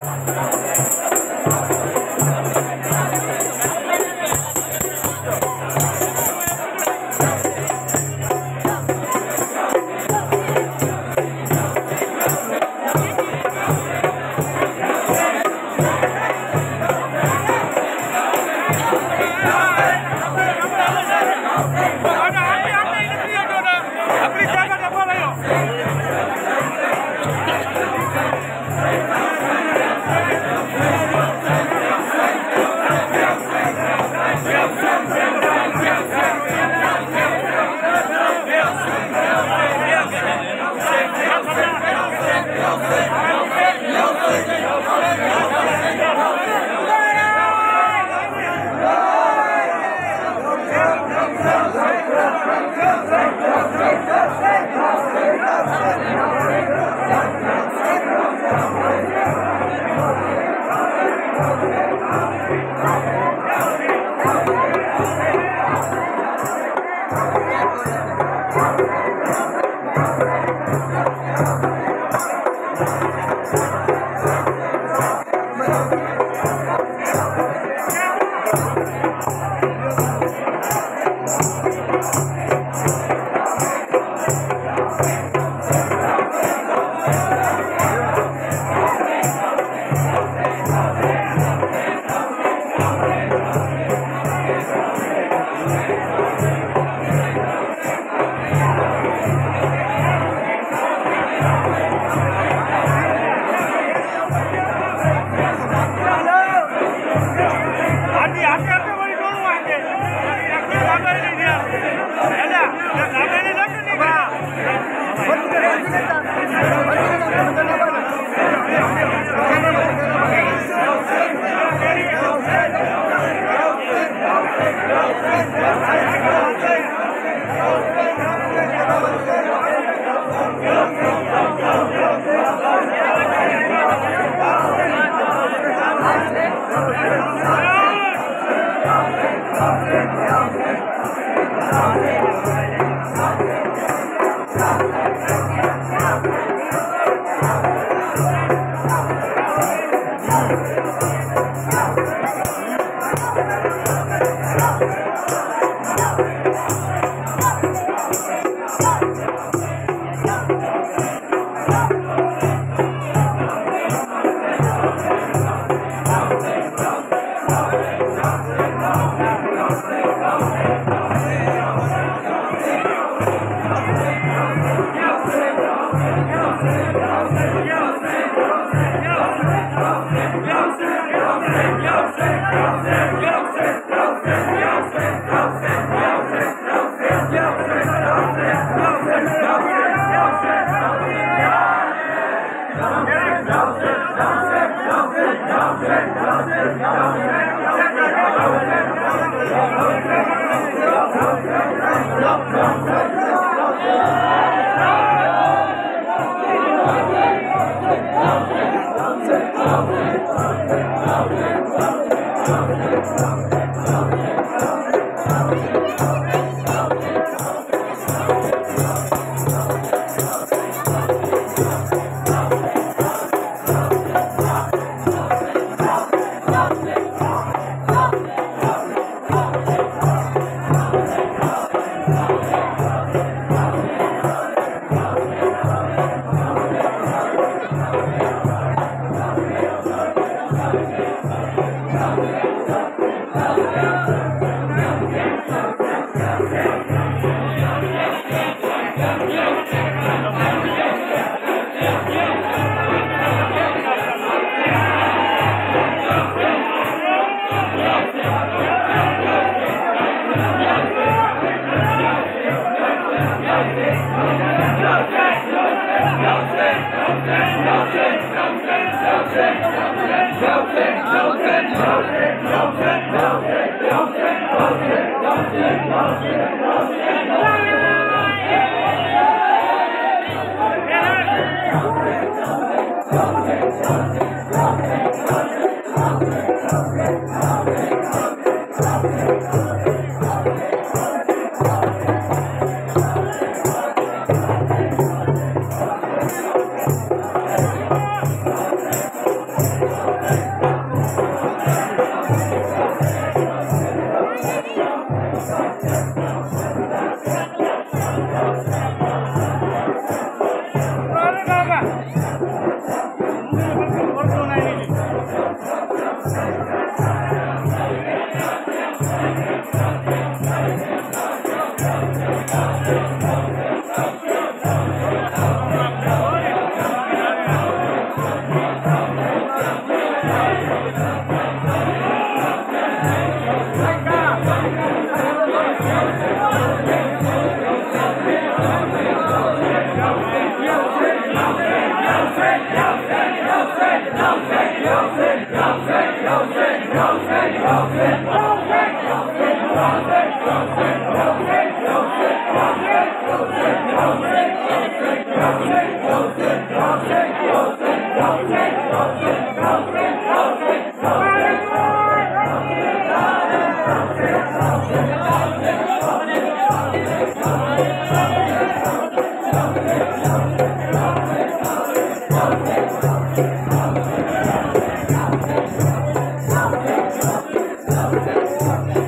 Música Gracias. Right. Thank Don't Thank you. Thank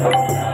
Música